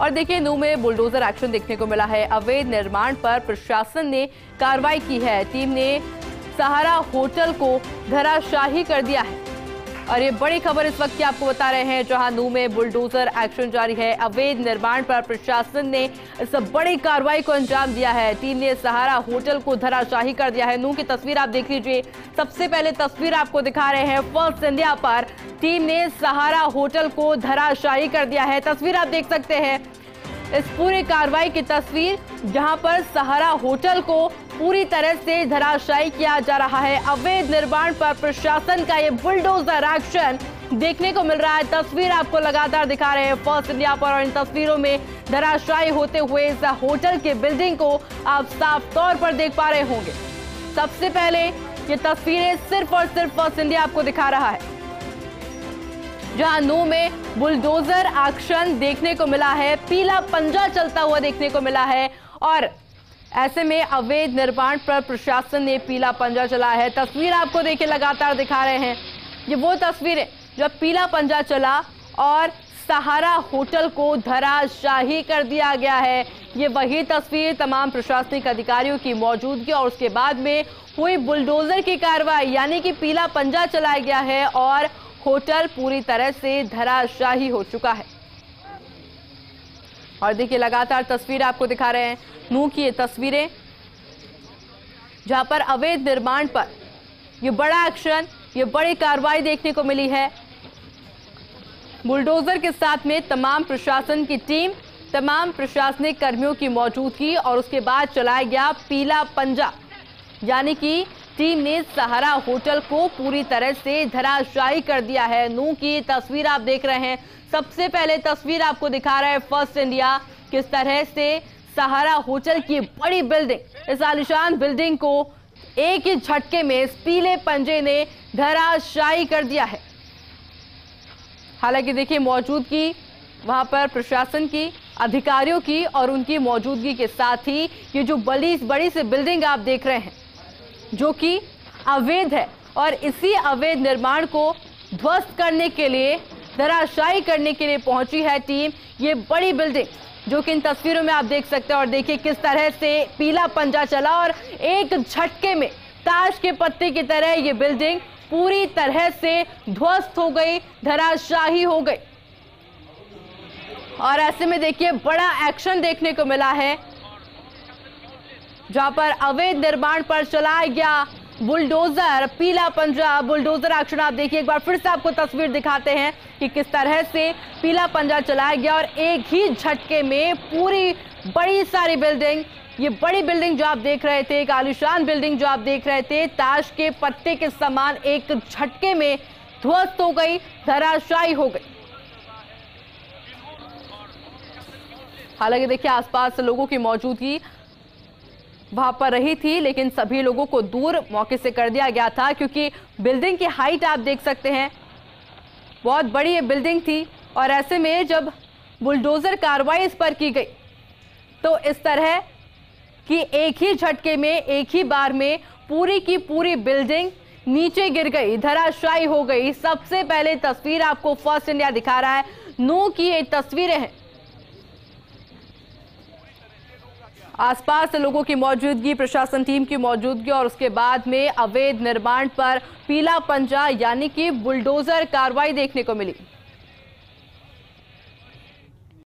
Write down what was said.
और देखिए, नू में बुलडोजर एक्शन देखने को मिला है। अवैध निर्माण पर प्रशासन ने कार्रवाई की है। टीम ने सहारा होटल को धराशाही कर दिया है। और ये बड़ी खबर इस वक्त की आपको बता रहे हैं, जहाँ नू में बुलडोजर एक्शन जारी है। अवैध निर्माण पर प्रशासन ने इस बड़ी कार्रवाई को अंजाम दिया है। टीम ने सहारा होटल को धराशाही कर दिया है। नू की तस्वीर आप देख लीजिए। सबसे पहले तस्वीर आपको दिखा रहे हैं फ़र्स्ट इंडिया पर। टीम ने सहारा होटल को धराशाही कर दिया है। तस्वीर आप देख सकते हैं। इस पूरी कार्रवाई की तस्वीर, जहाँ पर सहारा होटल को पूरी तरह से धराशायी किया जा रहा है। अवैध निर्माण पर प्रशासन का ये बुलडोजर एक्शन देखने को मिल रहा है। तस्वीर आपको लगातार दिखा रहे हैं। फ़र्स्ट इंडिया पर और इन तस्वीरों में धराशायी होते हुए इस होटल के बिल्डिंग को आप साफ़ तौर पर देख पा रहे होंगे। सबसे पहले ये तस्वीरें सिर्फ़ और सिर्फ़ फ़र्स्ट इंडिया आपको दिखा रहा है। जहाँ नू में बुलडोजर एक्शन देखने को मिला है। पीला पंजा चलता हुआ देखने को मिला है और ऐसे में अवैध निर्माण पर प्रशासन ने पीला पंजा चलाया है। तस्वीर आपको देखिए, लगातार दिखा रहे हैं। ये वो तस्वीर है, जब पीला पंजा चला और सहारा होटल को धराशाही कर दिया गया है। ये वही तस्वीर तमाम प्रशासनिक अधिकारियों की मौजूदगी और उसके बाद में हुई बुलडोजर की कार्रवाई, यानी कि पीला पंजा चलाया गया है और होटल पूरी तरह से धराशाही हो चुका है। और देखिए, लगातार तस्वीर आपको दिखा रहे हैं। नू की ये तस्वीरें, जहाँ पर अवैध निर्माण पर ये बड़ा एक्शन, ये बड़ी कार्रवाई देखने को मिली है। बुलडोजर के साथ में तमाम प्रशासन की टीम, तमाम प्रशासनिक कर्मियों की मौजूदगी और उसके बाद चलाया गया पीला पंजा। यानी कि टीम ने सहारा होटल को पूरी तरह से धराशायी कर दिया है। नू की तस्वीर आप देख रहे हैं। सबसे पहले तस्वीर आपको दिखा रहा है फ़र्स्ट इंडिया। किस तरह से सहारा होटल की बड़ी बिल्डिंग, इस आलिशान बिल्डिंग को एक ही झटके में इस पीले पंजे ने धराशायी कर दिया है। हालाँकि देखिए, मौजूदगी वहाँ पर प्रशासन की, अधिकारियों की और उनकी मौजूदगी के साथ ही ये जो बड़ी बड़ी सी बिल्डिंग आप देख रहे हैं। जो कि अवैध है और इसी अवैध निर्माण को ध्वस्त करने के लिए, धराशायी करने के लिए पहुँची है टीम। ये बड़ी बिल्डिंग, जो कि इन तस्वीरों में आप देख सकते हैं और देखिए किस तरह से पीला पंजा चला और एक झटके में ताश के पत्ते की तरह ये बिल्डिंग पूरी तरह से ध्वस्त हो गई धराशाही हो गई। और ऐसे में देखिए बड़ा एक्शन देखने को मिला है। जहाँ पर अवैध निर्माण पर चलाया गया बुलडोजर, पीला पंजा बुलडोजर एक्शन आप देखिए, एक बार फिर से आपको तस्वीर दिखाते हैं कि किस तरह से पीला पंजा चलाया गया और एक ही झटके में पूरी बड़ी सारी बिल्डिंग, ये बड़ी बिल्डिंग जो आप देख रहे थे, एक आलिशान बिल्डिंग जो आप देख रहे थे, ताश के पत्ते के समान एक झटके में ध्वस्त हो गई, धराशायी हो गई। हालाँकि देखिए, आसपास लोगों की मौजूदगी वहाँ पर रही थी, लेकिन सभी लोगों को दूर मौके से कर दिया गया था, क्योंकि बिल्डिंग की हाइट आप देख सकते हैं। बहुत बड़ी ये बिल्डिंग थी, और ऐसे में जब बुलडोजर कार्रवाई इस पर की गई तो इस तरह की एक ही झटके में, एक ही बार में पूरी की पूरी बिल्डिंग नीचे गिर गई, धराशायी हो गई। सबसे पहले तस्वीर आपको फ़र्स्ट इंडिया दिखा रहा है। नू की ये तस्वीरें हैं। आसपास लोगों की मौजूदगी, प्रशासन टीम की मौजूदगी और उसके बाद में अवैध निर्माण पर पीला पंजा, यानी कि बुलडोजर कार्रवाई देखने को मिली।